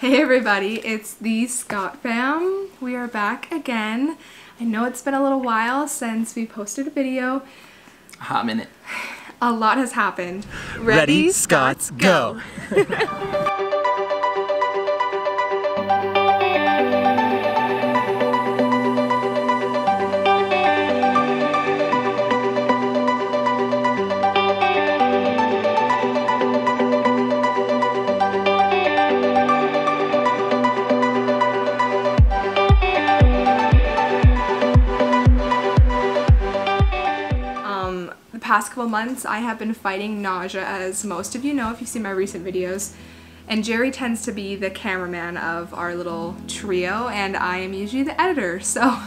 Hey everybody, it's the Scott fam. We are back again. I know it's been a little while since we posted a video. A hot minute. A lot has happened. Ready, Scotts, go. Um, past couple months, I have been fighting nausea, as most of you know if you've seen my recent videos. And Jerry tends to be the cameraman of our little trio, and I am usually the editor. So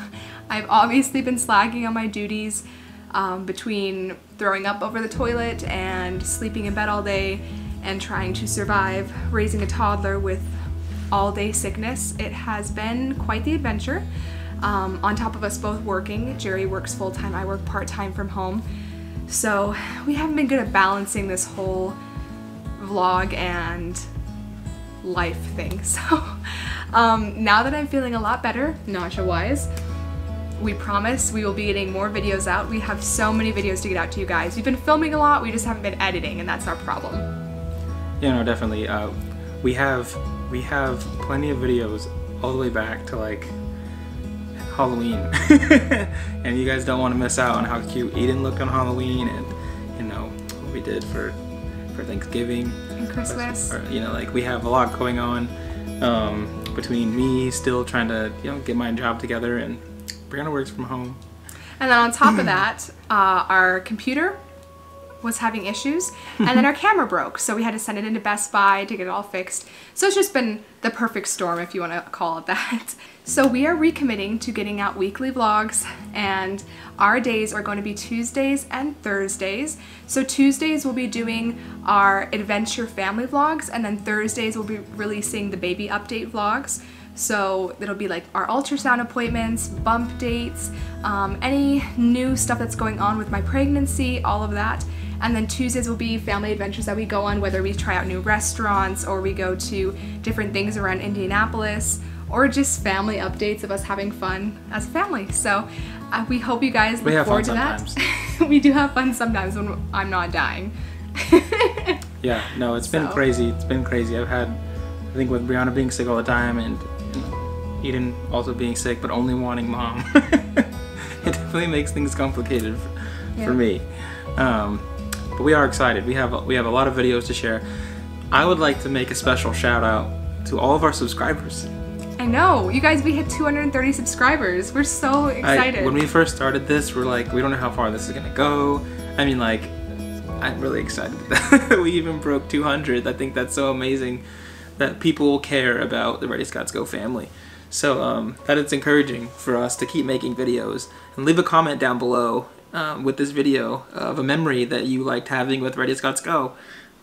I've obviously been slacking on my duties um, between throwing up over the toilet and sleeping in bed all day and trying to survive raising a toddler with all day sickness. It has been quite the adventure. Um, on top of us both working, Jerry works full time, I work part time from home. So we haven't been good at balancing this whole vlog and life thing. So um, now that I'm feeling a lot better, nausea wise, we promise we will be getting more videos out. We have so many videos to get out to you guys. We've been filming a lot, we just haven't been editing, and that's our problem. Yeah, no, definitely. Uh, we have we have plenty of videos all the way back to like Halloween, and you guys don't want to miss out on how cute Eden looked on Halloween, and you know what we did for for Thanksgiving And Christmas. Or, you know, like we have a lot going on um, between me still trying to you know get my job together, and Brianna works from home. And then on top of that, uh, our computer was having issues, and then our camera broke, so we had to send it into Best Buy to get it all fixed. So it's just been the perfect storm, if you want to call it that. So we are recommitting to getting out weekly vlogs, and our days are going to be Tuesdays and Thursdays. So Tuesdays we'll be doing our adventure family vlogs, and then Thursdays we'll be releasing the baby update vlogs. So it'll be like our ultrasound appointments, bump dates, um, any new stuff that's going on with my pregnancy, all of that. And then Tuesdays will be family adventures that we go on, whether we try out new restaurants or we go to different things around Indianapolis or just family updates of us having fun as a family. So uh, we hope you guys look We have forward to that. we do have fun sometimes when I'm not dying. Yeah, no, it's been crazy. It's been crazy. I've had, I think, with Brianna being sick all the time and you know, Eden also being sick, but only wanting mom. it definitely makes things complicated f- Yeah. for me. Um, but we are excited. We have we have a lot of videos to share. I would like to make a special shout out to all of our subscribers. I know, you guys, we hit 230 subscribers. We're so I, excited. when we first started this, we're like, we don't know how far this is gonna go. I mean, like, I'm really excited that we even broke 200. I think that's so amazing that people care about the Ready Scotts Go family. So um, that it's encouraging for us to keep making videos and leave a comment down below um, with this video of a memory that you liked having with Ready Scotts Go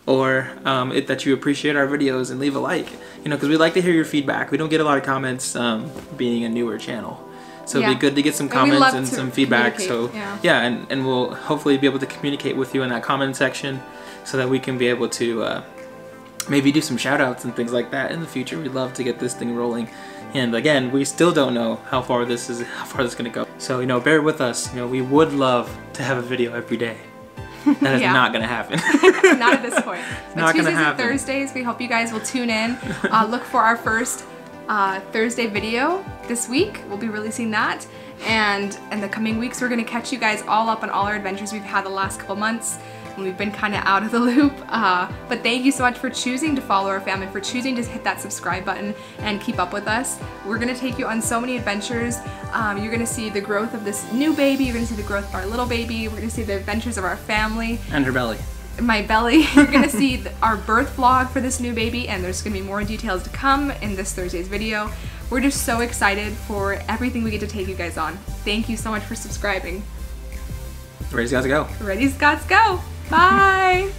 or um, it, that you appreciate our videos and leave a like. You know, because we like to hear your feedback. We don't get a lot of comments um, being a newer channel. So it'd be good to get some comments love and some feedback. So communicate, yeah. and, and we'll hopefully be able to communicate with you in that comment section so that we can be able to uh, maybe do some shout outs and things like that in the future. We'd love to get this thing rolling. And again, we still don't know how far this is how far this is gonna go. So, you know, bear with us. You know, we would love to have a video every day. That is Yeah. not gonna happen. not at this point. But Not gonna Tuesdays and. Thursdays, we hope you guys will tune in. Uh, look for our first uh, Thursday video this week. We'll be releasing that. And in the coming weeks, we're going to catch you guys all up on all our adventures we've had the last couple months. We've been kind of out of the loop. Uh, but thank you so much for choosing to follow our family, for choosing to hit that subscribe button and keep up with us. We're going to take you on so many adventures. Um, you're going to see the growth of this new baby. You're going to see the growth of our little baby. We're going to see the adventures of our family and her belly. my belly. You're gonna see our birth vlog for this new baby, and there's gonna be more details to come in this Thursday's video. We're just so excited for everything we get to take you guys on. Thank you so much for subscribing. Ready, to go. Ready, Scotts, go! Bye!